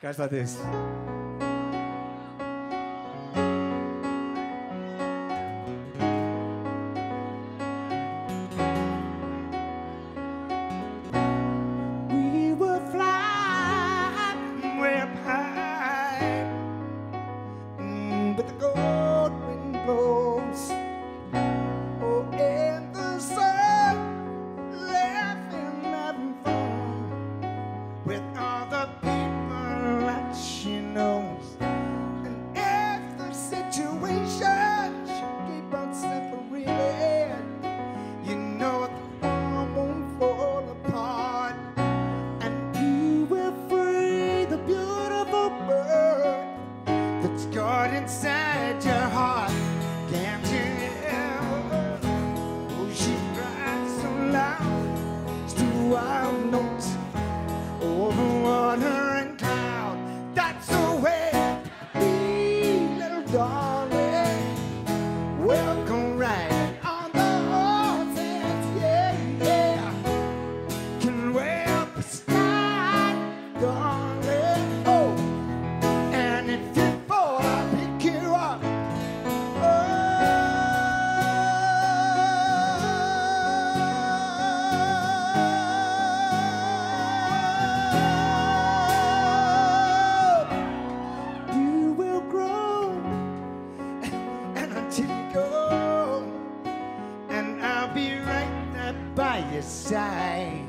Graças a Deus. It's stored inside your heart. Can't side.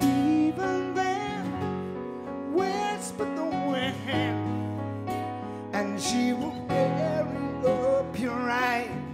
Even then, whisper the wind, and she will carry up your eyes.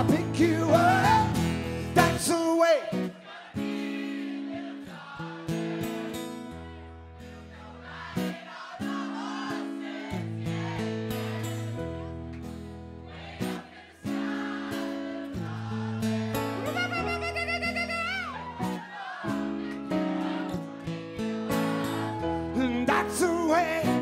I pick you up. That's the way. And that's the way.